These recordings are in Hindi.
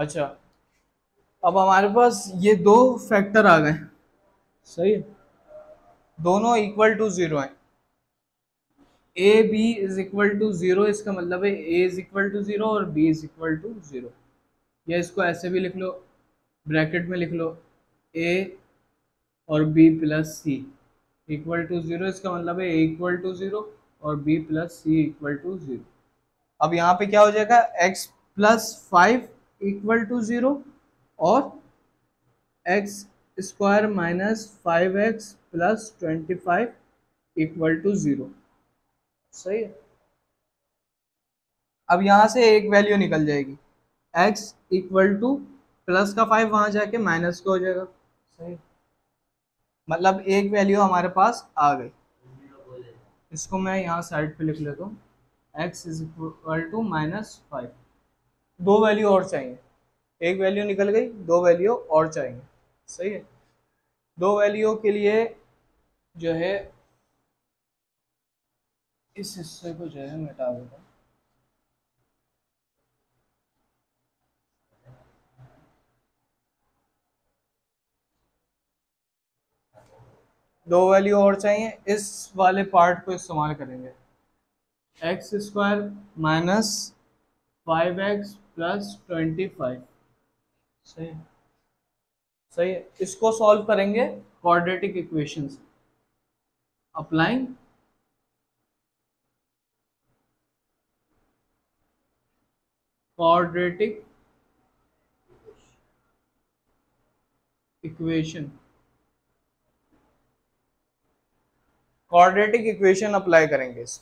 अच्छा। अब हमारे पास ये दो फैक्टर आ गए। सही है? दोनों इक्वल टू ज़ीरो हैं। A B is equal to zero इसका मतलब है A is equal to zero और B is equal to zero या इसको ऐसे भी लिख लो ब्रैकेट में लिख लो ए और B plus C equal to zero इसका मतलब है ए इक्वल टू ज़ीरो और B plus C equal to zero अब यहाँ पे क्या हो जाएगा? X plus five equal to zero और x square minus five x plus twenty five equal to zero सही है? अब यहाँ से एक वैल्यू निकल जाएगी। x इक्वल टू प्लस का फाइव वहाँ जाके माइनस का हो जाएगा? सही मतलब एक वैल्यू हमारे पास आ गई। इसको मैं यहाँ साइड पे लिख लेता हूँ। x is equal to minus five दो वैल्यू और चाहिए। एक वैल्यू निकल गई, दो वैल्यू और चाहिए। सही है? दो वैल्यू के लिए जो है, इस हिस्से को जो है मिटा हूँ। दो वैल्यू और चाहिए, इस वाले पार्ट को इस्तेमाल करेंगे। X square minus five x plus twenty five सही सही है। इसको सॉल्व करेंगे। क्वाड्रेटिक इक्वेशन से applying quadratic equation quadratic equation apply करेंगे इस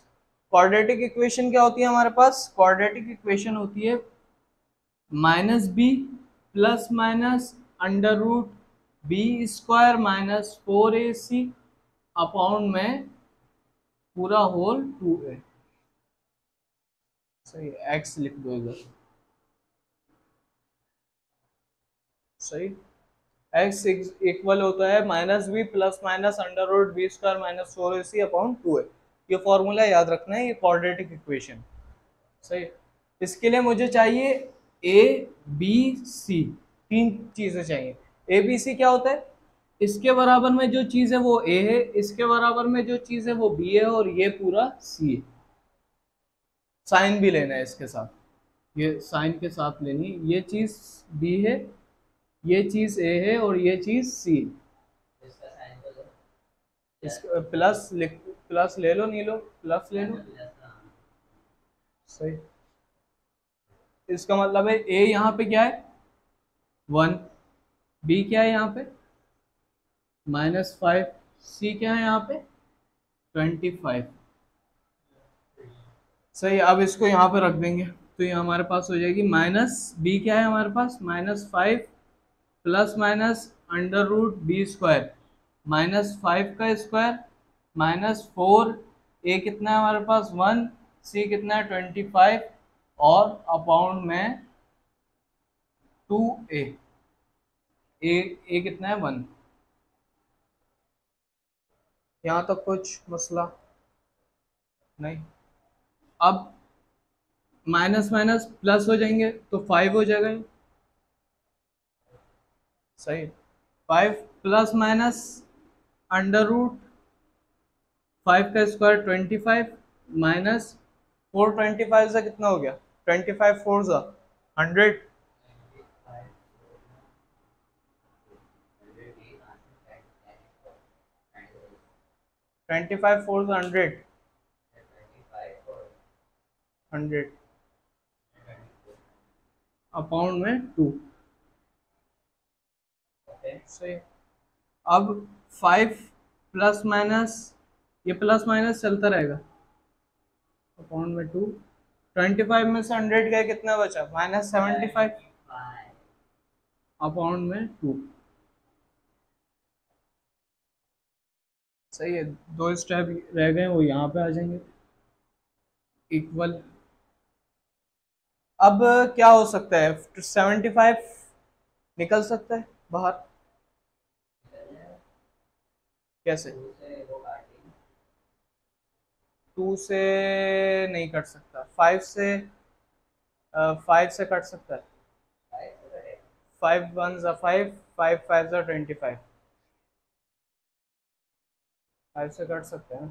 क्वाड्रेटिक इक्वेशन क्या होती है हमारे पास? क्वाड्रेटिक इक्वेशन होती है minus B plus minus under root B square minus four A C upon में पूरा होल टू ए सही एक्स लिख दो इधर। सही? एक्स इक्वल होता है minus B plus minus under root B square minus four A C upon two A ये फॉर्मूला याद रखना है, ये क्वाड्रेटिक इक्वेशन सही? इसके लिए मुझे चाहिए ए बी सी तीन चीज़ें चाहिए। ए बी सी क्या होता है? इसके बराबर में जो चीज़ है वो ए है, इसके बराबर में जो चीज़ है वो बी है और ये पूरा सी है। साइन भी लेना है इसके साथ। ये साइन के साथ लेनी ये चीज़ बी है, ये चीज़ ए है और ये चीज़ सी इसका प्लस लिख प्लस ले लो, नहीं लो प्लस ले लो। सही। इसका मतलब है ए यहाँ पे क्या है? वन बी क्या है यहाँ पे? माइनस फाइव सी क्या है यहाँ पे? ट्वेंटी फाइव सही, अब इसको यहाँ पे रख देंगे। तो ये हमारे पास हो जाएगी माइनस बी क्या है हमारे पास? Minus five plus minus under root B square minus five का स्क्वायर माइनस फोर ए कितना है हमारे पास? वन सी कितना है? ट्वेंटी फाइव और अपाउंड में टू ए। ए कितना है? वन। यहाँ तक कुछ मसला नहीं। अब माइनस माइनस प्लस हो जाएँगे तो फाइव हो जाएगा। सही। Five plus minus under root five का square twenty five minus four twenty five से कितना हो गया? ट्वेंटी फाइव फोर सा hundred. Twenty five four hundred. Hundred. Upon में टू सही अब फाइव प्लस माइनस ये प्लस माइनस चलता रहेगा। अपॉन में टू ट्वेंटी फाइव में से हंड्रेड गए कितना बचा? माइनस सेवेंटी फाइव अपॉन में टू सही है, दो स्टेप रह गए, वो यहाँ पे आ जाएँगे। इक्वल अब क्या हो सकता है? सेवेंटी फाइव निकल सकता है बाहर? कैसे? टू से नहीं कट सकता। फाइव से फाइव से कट सकता है। फाइव वन ज़ा फाइव फाइव फाइव ज़ा ट्वेंटी फाइव फाइव से कट सकते हैं।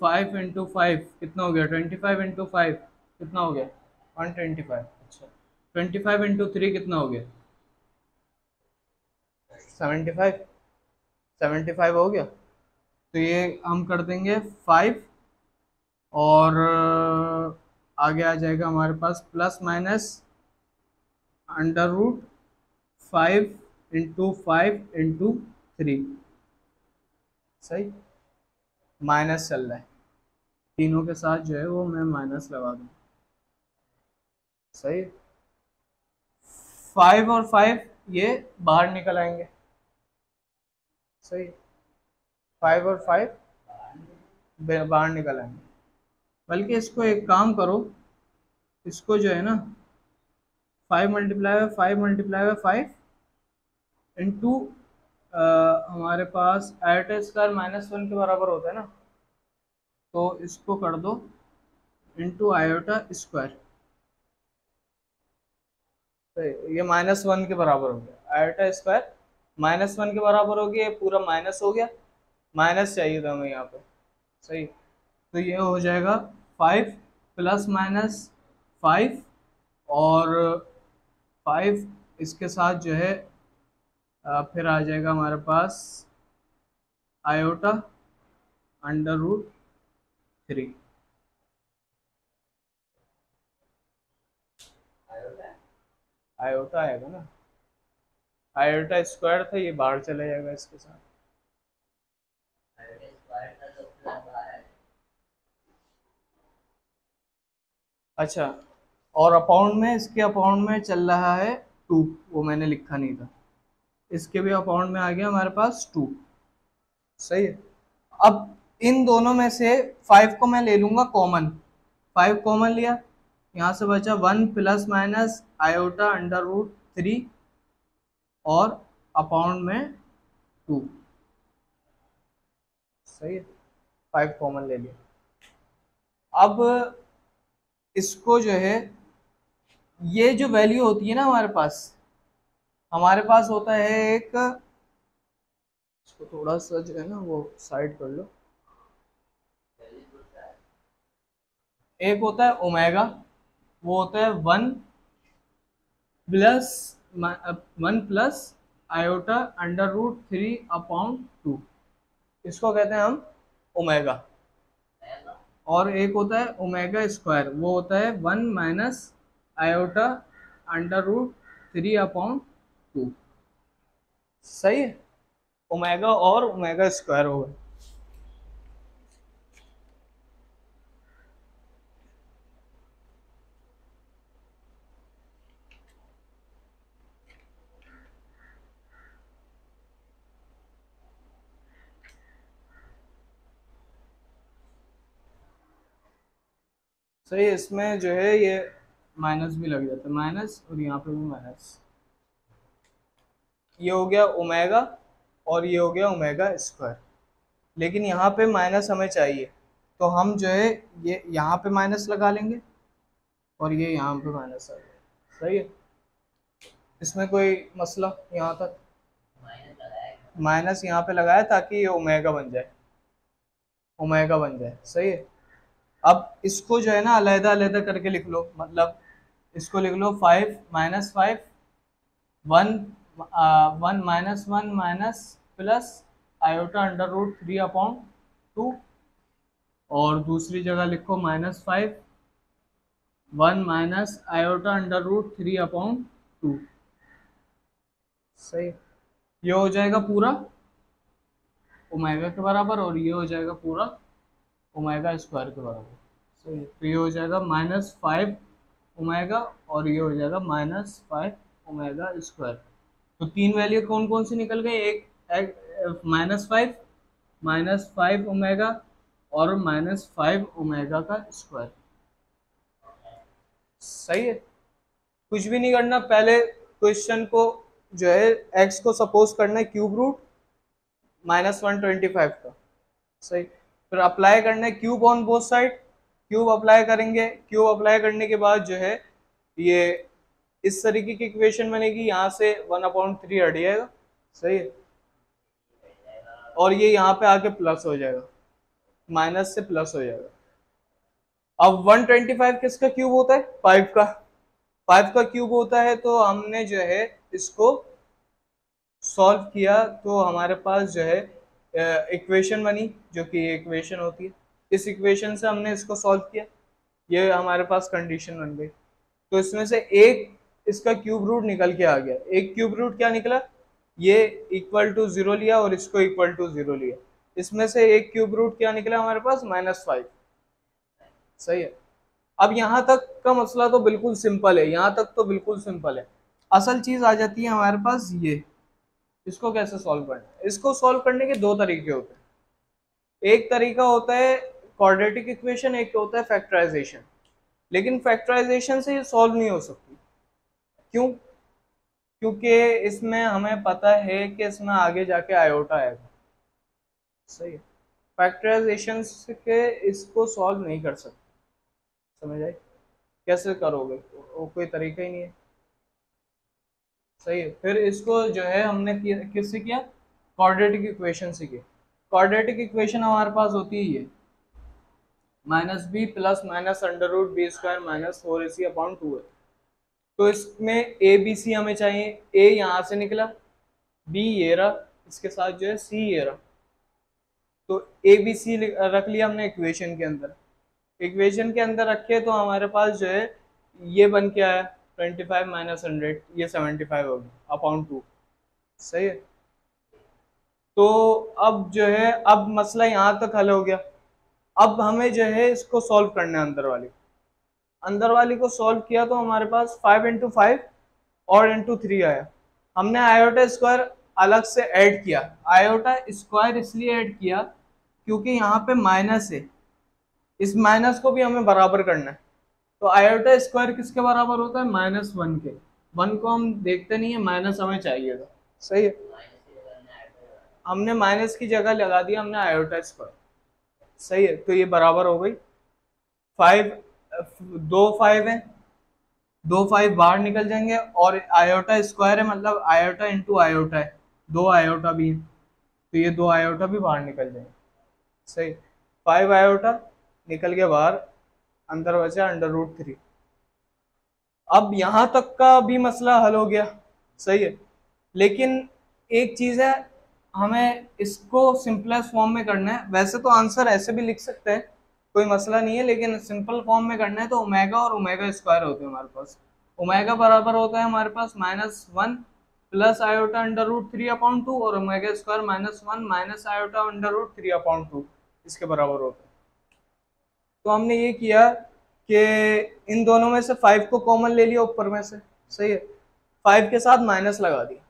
फाइव इंटू फाइव कितना हो गया? ट्वेंटी फाइव इंटू फाइव कितना हो गया? वन ट्वेंटी फाइव अच्छा। ट्वेंटी फाइव इंटू थ्री कितना हो गया? सेवेंटी फाइव सेवेंटी फाइव हो गया? तो ये हम कर देंगे फाइव और आगे आ जाएगा हमारे पास plus minus under root five into five into three सही? माइनस चल रहा है। तीनों के साथ जो है वो मैं माइनस लगा दूँ। सही? फाइव और फाइव ये बाहर निकल आएँगे। सही? फाइव और फाइव बाहर निकल आएँगे बल्कि इसको एक काम करो, इसको जो है ना five multiply by five multiply by five into हमारे पास एट स्क्वायर माइनस वन के बराबर होता है ना तो इसको कर दो इंटू आयोटा स्क्वायर तो ये माइनस वन के बराबर हो गया। आयोटा स्क्वायर माइनस वन के बराबर हो गया पूरा माइनस हो गया। माइनस चाहिए था हमें यहाँ पे। सही। तो ये हो जाएगा फाइव प्लस माइनस फाइव और फाइव इसके साथ जो है फिर आ जाएगा हमारे पास iota under root three. Iota आएगा ना? आयोटा स्क्वायर था, ये बाहर चला जाएगा इसके साथ। अच्छा और अपाउंड में, इसके अपाउंड में चल रहा है टू, वो मैंने लिखा नहीं था। इसके भी अकाउंट में आ गया हमारे पास टू। सही है? अब इन दोनों में से फाइव को मैं ले लूँगा कॉमन। फाइव कॉमन लिया, यहाँ से बचा one plus minus iota under root three और अपाउंड में टू। सही है? फाइव कॉमन ले लिया। अब इसको जो है, ये जो वैल्यू होती है ना हमारे पास हमारे पास होता है एक, इसको थोड़ा सा जो है ना वो साइड कर लो। एक होता है ओमेगा वो होता है one plus one plus iota under root three upon two इसको कहते हैं हम ओमेगा और एक होता है ओमेगा स्क्वायर, वो होता है one minus iota under root three upon two. सही? है ओमेगा और ओमेगा स्क्वायर होगा सही इसमें जो है ये माइनस भी लग जाता है। माइनस और यहाँ पे भी माइनस ये हो गया ओमेगा और ये हो गया ओमेगा स्क्वायर लेकिन यहाँ पे माइनस हमें चाहिए। तो हम जो है ये यहाँ पे माइनस लगा लेंगे और ये यहाँ पे माइनस आ गया। सही है? इसमें कोई मसला यहाँ तक? माइनस यहाँ पे लगाया ताकि ये ओमेगा बन जाए। ओमेगा बन जाए। सही है? अब इसको जो है ना अलहदा अलहदा करके लिख लो मतलब इसको लिख लो five minus five one one minus one minus plus iota under root three upon two और दूसरी जगह लिखो minus five one minus iota under root three upon two सही। ये हो जाएगा पूरा ओमेगा के बराबर और ये हो जाएगा पूरा ओमेगा स्क्वायर के बराबर। तो ये हो जाएगा माइनस फाइव ओमेगा और ये हो जाएगा माइनस फाइव ओमेगा स्क्वायर तो तीन वैल्यू कौन कौन सी निकल गई? एक minus five minus five omega और माइनस फाइव ओमेगा का स्क्वायर सही है? कुछ भी नहीं करना, पहले क्वेश्चन को जो है एक्स को सपोज़ करना है cube root minus one twenty five का. सही? फिर अप्लाई करना है cube on both side cube apply करेंगे। क्यूब अप्लाई करने के बाद जो है, ये इस तरीके की इक्वेशन बनेगी। यहाँ से वन अपॉइंट थ्री हट जाएगा। सही है? और ये यहाँ पे आके प्लस हो जाएगा। माइनस से प्लस हो जाएगा। अब 125 किसका क्यूब होता है? फाइव का। फाइव का क्यूब होता है तो हमने जो है, इसको सॉल्व किया तो हमारे पास जो है इक्वेशन बनी, जो कि इक्वेशन होती है। इस इक्वेशन से हमने इसको सॉल्व किया। ये हमारे पास कंडीशन बन गई। तो इसमें से एक इसका क्यूब रूट निकल के आ गया। एक क्यूब रूट क्या निकला? ये इक्वल टू ज़ीरो लिया और इसको इक्वल टू ज़ीरो लिया। इसमें से एक क्यूब रूट क्या निकला हमारे पास? माइनस फाइव सही है। अब यहाँ तक का मसला तो बिल्कुल सिंपल है। यहाँ तक तो बिल्कुल सिंपल है। असल चीज़ आ जाती है हमारे पास ये। इसको कैसे सॉल्व करना है? इसको सॉल्व करने के दो तरीके होते हैं। एक तरीका होता है क्वाड्रेटिक इक्वेशन एक होता है फैक्टराइजेशन लेकिन फैक्टराइजेशन से ये सॉल्व नहीं हो सकती. क्यों? क्योंकि इसमें हमें पता है कि इसमें आगे जाके आयोटा आएगा. सही है. फैक्टराइजेशन के इसको सॉल्व नहीं कर सकते. समझ आए कैसे करोगे? वो कोई तरीका ही नहीं है. सही है. फिर इसको जो है हमने किससे किया? क्वाड्रेटिक इक्वेशन से किया. क्वाड्रेटिक इक्वेशन हमारे पास होती ही है minus B plus minus under root B square minus four A C upon two है तो इसमें ए, बी, सी हमें चाहिए। ए यहाँ से निकला, बी ये रहा, इसके साथ जो है सी ये रहा। तो ए, बी, सी रख लिया हमने इक्वेशन के अंदर। इक्वेशन के अंदर रखे तो हमारे पास जो है ये बन के आया, ट्वेंटी फाइव माइनस हंड्रेड, ये सेवेंटी फाइव हो गया, अपॉन टू। सही है? तो अब जो है, अब मसला यहाँ तक हल हो गया। अब हमें जो है इसको सॉल्व करना है अंदर वाली। अंदर वाली को सॉल्व किया तो हमारे पास फाइव इंटू फाइव और इंटू थ्री आया। हमने आयोटा स्क्वायर अलग से ऐड किया। आयोटा स्क्वायर इसलिए ऐड किया क्योंकि यहाँ पे माइनस है। इस माइनस को भी हमें बराबर करना है। तो आयोटा स्क्वायर किसके बराबर होता है? माइनस वन के। वन को हम देखते नहीं है माइनस हमें चाहिएगा। सही है। हमने माइनस की जगह लगा दिया, हमने आयोटा स्क्वायर सही है तो ये बराबर हो गई। फाइव दो फाइव है, दो फाइव बाहर निकल जाएँगे और आयोटा स्क्वायर है मतलब आयोटा इंटू आयोटा है, दो आयोटा भी है तो ये दो आयोटा भी बाहर निकल जाएँगे। सही फाइव आयोटा निकल के बाहर, अंदर बचा अंडर रूट थ्री अब यहाँ तक का भी मसला हल हो गया, सही है, लेकिन एक चीज़ है हमें इसको सिंपलेस्ट फॉर्म में करना है। वैसे तो आंसर ऐसे भी लिख सकते हैं, कोई मसला नहीं है, लेकिन सिंपल फॉर्म में करना है तो ओमेगा और ओमेगा स्क्वायर होते हैं हमारे पास। ओमेगा बराबर होता है हमारे पास minus one plus iota under root three upon two और omega square minus one minus iota under root three upon two इसके बराबर होता है। तो हमने ये किया कि इन दोनों में से फाइव को कॉमन ले लिया ऊपर में से। सही है? फाइव के साथ माइनस लगा दिया।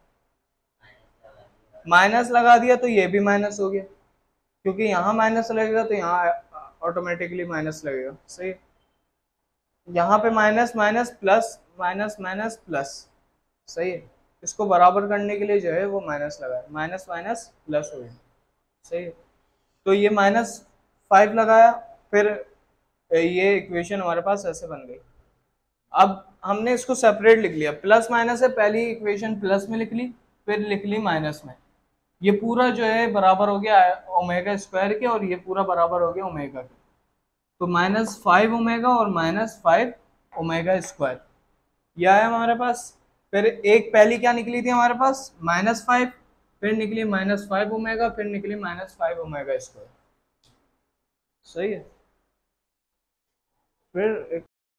माइनस लगा दिया तो ये भी माइनस हो गया। क्योंकि यहाँ माइनस लगेगा तो यहाँ ऑटोमेटिकली माइनस लगेगा। सही? यहाँ पे minus minus, plus, minus minus, plus. सही? है इसको बराबर करने के लिए जो है वो माइनस लगाया। माइनस माइनस, प्लस हो गया। सही? है तो ये माइनस फाइव लगाया, फिर ये इक्वेशन हमारे पास ऐसे बन गई। अब हमने इसको सेपरेट लिख लिया। प्लस, माइनस है पहली इक्वेशन प्लस में लिख ली, फिर लिख ली माइनस में। ये पूरा जो है बराबर हो गया ओमेगा स्क्वायर के और ये पूरा बराबर हो गया ओमेगा के। तो माइनस फाइव ओमेगा और माइनस फाइव ओमेगा स्क्वायर। यह आया हमारे पास। फिर एक पहली क्या निकली थी हमारे पास? माइनस फाइव, फिर निकली माइनस फाइव ओमेगा, फिर निकली माइनस फाइव ओमेगा स्क्वायर। सही है? फिर